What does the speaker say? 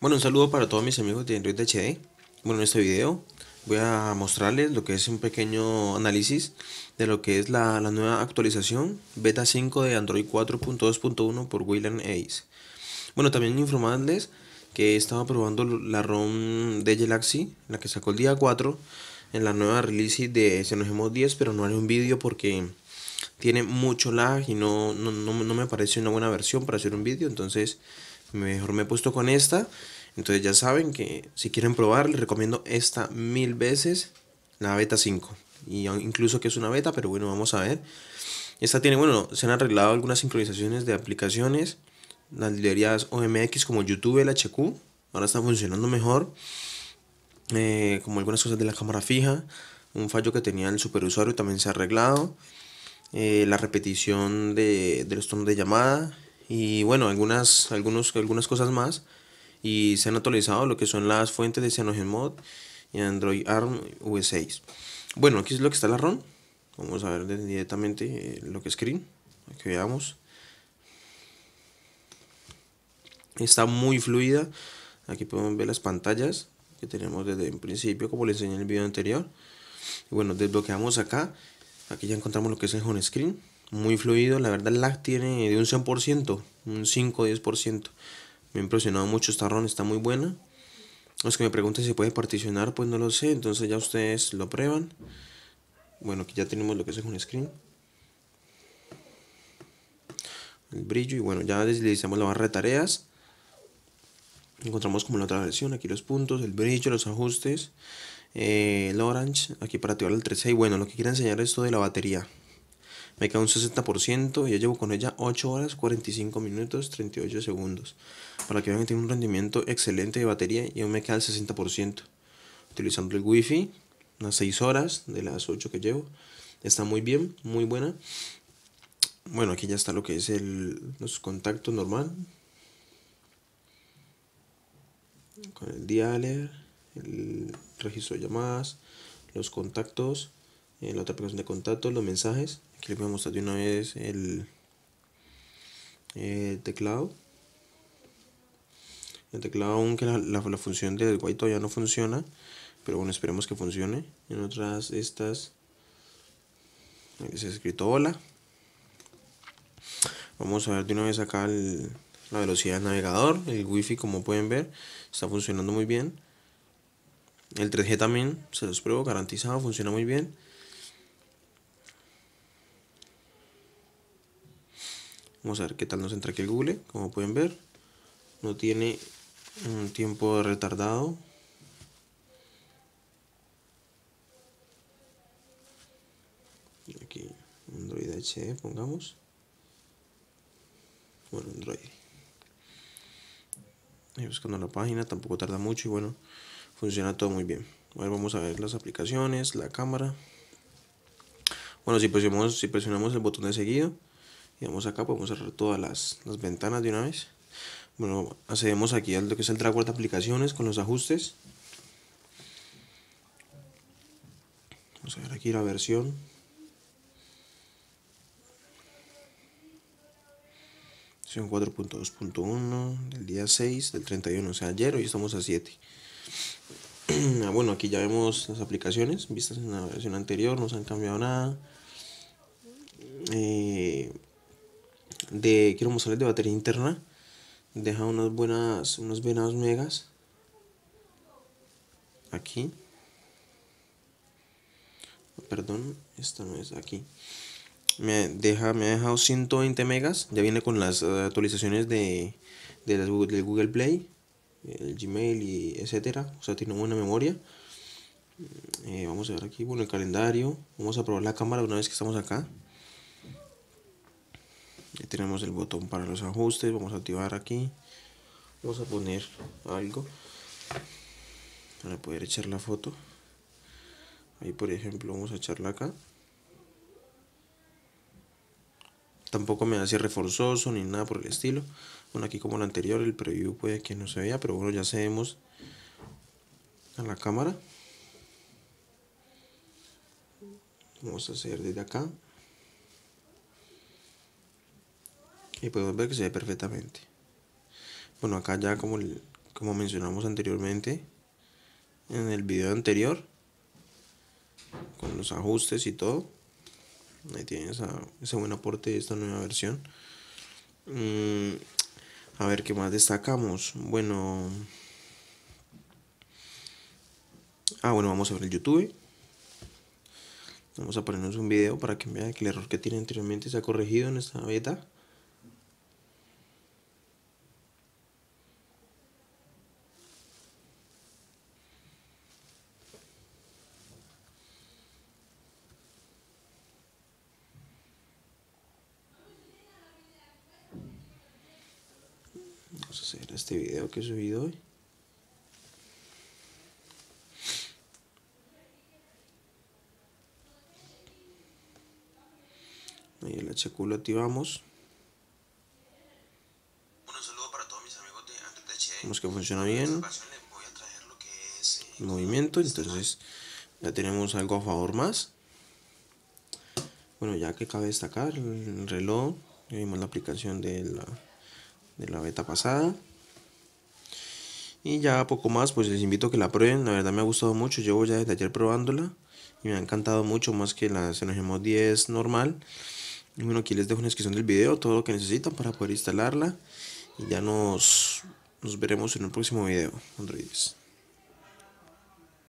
Bueno, un saludo para todos mis amigos de Android HD. Bueno, en este video voy a mostrarles lo que es un pequeño análisis de lo que es la, nueva actualización beta 5 de Android 4.2.1 por William Ace. Bueno, también informarles que estaba probando la ROM de Galaxy, la que sacó el día 4, en la nueva release de Cyanogenmod 10, pero no haré un vídeo porque tiene mucho lag y no, no, no, me parece una buena versión para hacer un vídeo, entonces mejor me he puesto con esta. Entonces ya saben que si quieren probar, les recomiendo esta mil veces, la beta 5. Y incluso que es una beta, pero bueno, vamos a ver. Esta tiene, bueno, se han arreglado algunas sincronizaciones de aplicaciones. Las librerías OMX como YouTube, el HQ, ahora están funcionando mejor. Eh, como algunas cosas de la cámara fija. Un fallo que tenía el superusuario también se ha arreglado. Eh, la repetición de, los tonos de llamada y bueno, algunas, algunos, algunas cosas más. Y se han actualizado lo que son las fuentes de CyanogenMod y Android ARM V6. Bueno, aquí es lo que está la ROM. Vamos a ver directamente eh, lo que es screen. Aquí veamos. Está muy fluida. Aquí podemos ver las pantallas que tenemos desde el principio, como les enseñé en el video anterior. Y bueno, desbloqueamos acá Aquí ya encontramos lo que es el home screen. Muy fluido, la verdad el lag tiene de un 100%, un 5-10%. Me ha impresionado mucho esta ROM, está muy buena. Los que me preguntan si puede particionar, pues no lo sé, entonces ya ustedes lo prueban. Bueno, aquí ya tenemos lo que es home screen. El brillo y bueno, ya deslizamos la barra de tareas. Encontramos como la otra versión, aquí los puntos, el brillo, los ajustes eh, el orange aquí para activar el 13 y bueno lo que quiero enseñar es esto de la batería me queda un 60% y yo llevo con ella 8 horas 45 minutos 38 segundos. Para que vean que tiene un rendimiento excelente de batería y aún me queda el 60% utilizando el wifi unas 6 horas de las 8 que llevo. Está muy bien muy buena. Bueno aquí ya está lo que es el los contactos normal. Con el dialer el registro de llamadas, los contactos, eh, la otra aplicación de contactos, los mensajes. Aquí les voy a mostrar de una vez el, teclado. El teclado, aunque la, la, función del white todavía no funciona, pero bueno, esperemos que funcione. En otras, estas, se ha escrito hola. Vamos a ver de una vez acá la velocidad del navegador, el wifi como pueden ver, está funcionando muy bien. El 3G también, se los pruebo, garantizado, funciona muy bien. Vamos a ver qué tal nos entra aquí el Google, como pueden ver. No tiene un tiempo retardado. Aquí Android HD pongamos. Bueno, Android. Buscando la página, tampoco tarda mucho y bueno, funciona todo muy bien. Ahora vamos a ver las aplicaciones, la cámara. Bueno, si presionamos, si presionamos el botón de seguido y vamos acá, podemos cerrar todas las, ventanas de una vez. Bueno, accedemos aquí a lo que es el dragware de aplicaciones con los ajustes. Vamos a ver aquí la versión. Versión 4.2.1 del día 6 del 31, o sea, ayer, hoy estamos a 7. Ah, bueno, aquí ya vemos las aplicaciones vistas en la versión anterior, no se han cambiado nada. Eh, de, quiero mostrarles de batería interna. Deja unas buenas, unos buenas megas. Aquí. Perdón, esta no es aquí. Me, deja, me ha dejado 120 megas. Ya viene con las actualizaciones de, de, de Google Play el Gmail y etcétera, o sea tiene buena memoria. Eh, vamos a ver aquí, bueno, el calendario. Vamos a probar la cámara una vez que estamos acá. Ya tenemos el botón para los ajustes. Vamos a activar aquí. Vamos a poner algo para poder echar la foto. Ahí, por ejemplo, vamos a echarla acá. Tampoco me hace reforzoso ni nada por el estilo. Bueno, aquí como el anterior, el preview puede que no se vea, pero bueno, ya sabemos a la cámara. Vamos a hacer desde acá. Y podemos ver que se ve perfectamente. Bueno, acá ya como, como mencionamos anteriormente en el video anterior con los ajustes y todo ahí tienen ese buen aporte de esta nueva versión. Mm, a ver qué más destacamos bueno ah bueno vamos a ver el youtube. Vamos a ponernos un video para que vean que el error que tiene anteriormente se ha corregido en esta beta Vamos a hacer este video que he subido hoy. Ahí el HQ lo activamos. Un saludo para todos mis amigos de Vemos que funciona bien. El movimiento, entonces ya tenemos algo a favor más. Bueno, ya que cabe destacar el reloj, vimos la aplicación de la de la beta pasada. Y ya poco más, pues les invito a que la prueben. La verdad me ha gustado mucho. Llevo ya desde ayer probándola. Y me ha encantado mucho más que la Xenogemods 10 normal. Y bueno, aquí les dejo en la descripción del video todo lo que necesitan para poder instalarla. Y ya nos, nos veremos en el próximo video, Androides.